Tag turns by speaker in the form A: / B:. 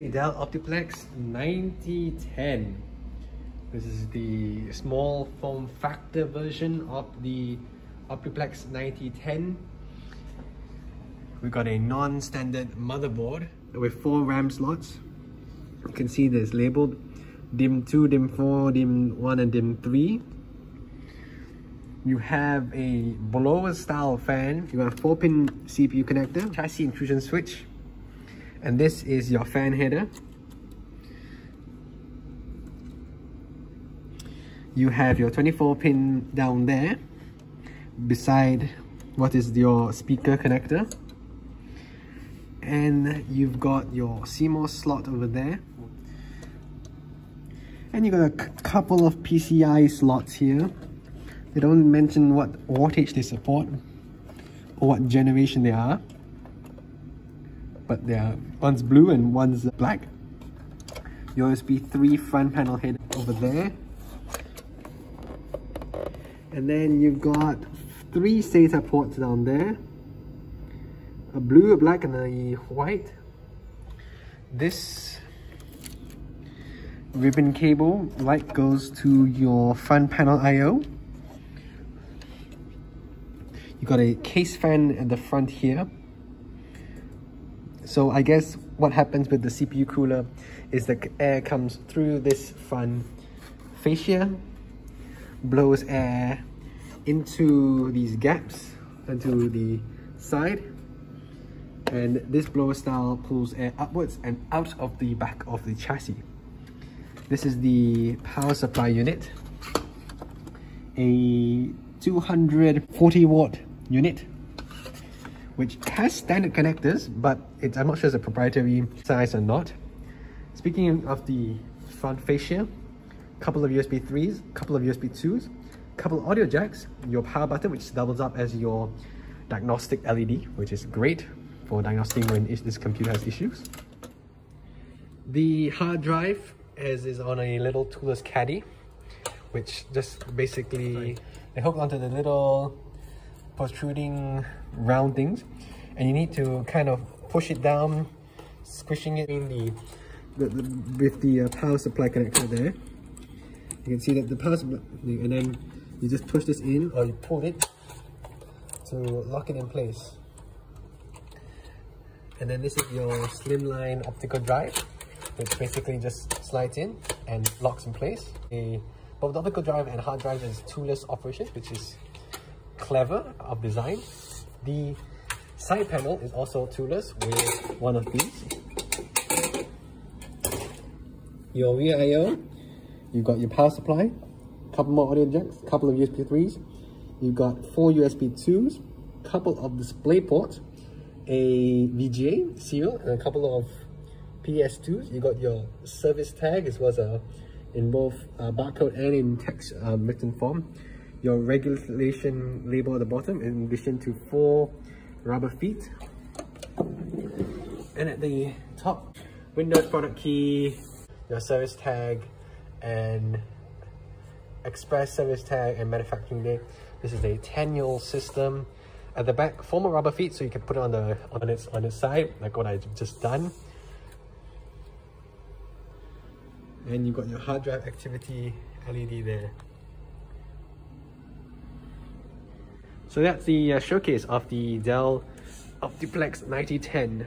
A: Dell Optiplex 9010. This is the small form factor version of the Optiplex 9010. We've got a non-standard motherboard with four RAM slots. You can see this labeled DIMM2, DIMM4, DIMM1 and DIMM3. You have a blower style fan. You got a 4 pin CPU connector, chassis intrusion switch, and this is your fan header. You have your 24 pin down there beside what is your speaker connector. And you've got your CMOS slot over there. And you've got a couple of PCI slots here. They don't mention what wattage they support or what generation they are but they're one's blue and one's black. USB 3 front panel head over there. And then you've got three SATA ports down there. A blue, a black, and a white. This ribbon cable light goes to your front panel I.O. You've got a case fan at the front here so I guess what happens with the CPU cooler is the air comes through this front fascia, blows air into these gaps, into the side, and this blower style pulls air upwards and out of the back of the chassis. This is the power supply unit, a 240 watt unit which has standard connectors, but it's, I'm not sure it's a proprietary size or not. Speaking of the front fascia, couple of USB 3s, couple of USB 2s, couple of audio jacks, your power button which doubles up as your diagnostic LED, which is great for diagnosing when this computer has issues. The hard drive is, is on a little toolless caddy, which just basically Sorry. they hook onto the little protruding round things and you need to kind of push it down squishing it in the, the, the with the uh, power supply connector there. You can see that the power supply and then you just push this in or you pull it to lock it in place. And then this is your slimline optical drive which basically just slides in and locks in place. A both the optical drive and hard drive is toolless operation which is clever of design. The side panel is also toolless with one of these. Your VIO, you've got your power supply, couple more audio jacks, couple of USB 3s, you've got four USB 2s, couple of display ports, a VGA serial, and a couple of PS2s. You got your service tag as well as a, in both uh, barcode and in text uh, written form your regulation label at the bottom in addition to four rubber feet. And at the top, Windows product key, your service tag, and express service tag and manufacturing date. This is a 10-year-old system. At the back, formal rubber feet, so you can put it on the on its on its side, like what I've just done. And you've got your hard drive activity LED there. So that's the uh, showcase of the Dell Optiplex 9010